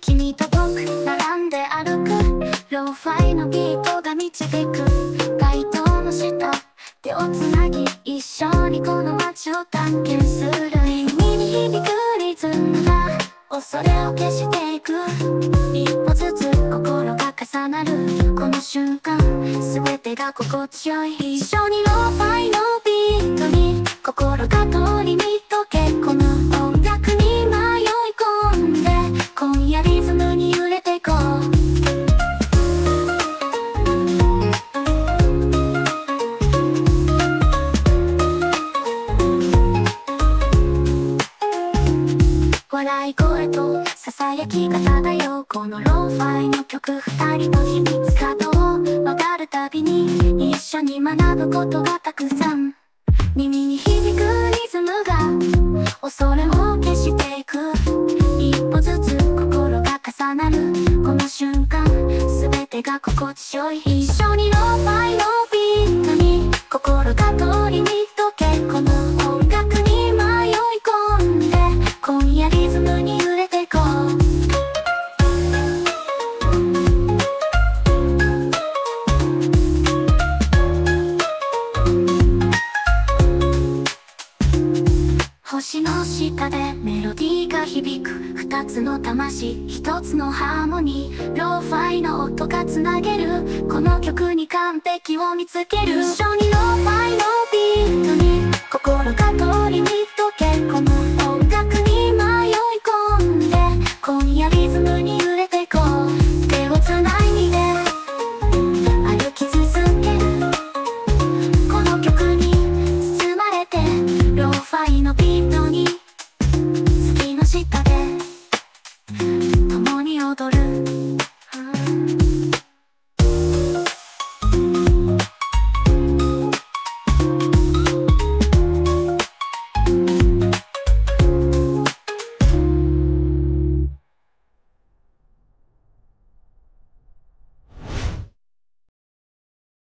君と僕並んで歩くローファイのビートが導く街灯の下手をつなぎ一緒にこの街を探検する耳に響くリズムが恐れを消していく。一歩ずつ心が重なる。この瞬間全てが心地よい。一緒に笑い声と囁きが漂うこのローファイの曲二人の秘密角を曲がるたびに一緒に学ぶことがたくさん耳に響くリズムが恐れを消していく一歩ずつ心が重なるこの瞬間全てが心地よい一緒に星の下でメロディーが響く。二つの魂一つのハーモニー。ローファイの音がつなげる。この曲に完璧を見つける。一緒にローファイのビートに心が通りに溶け込む音楽に迷い込んで今夜リズムに揺れてこう。手をつないで歩き続ける。この曲に